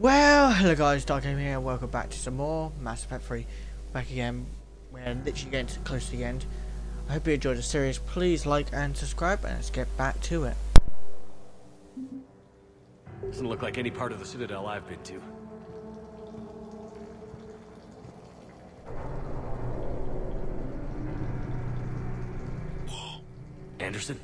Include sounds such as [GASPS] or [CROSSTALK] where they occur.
Well, hello guys, Dark Game here, welcome back to some more Mass Effect 3. Back again, we're literally getting to- close to the end. I hope you enjoyed the series, please like and subscribe, and let's get back to it. Doesn't look like any part of the Citadel I've been to. [GASPS] Anderson?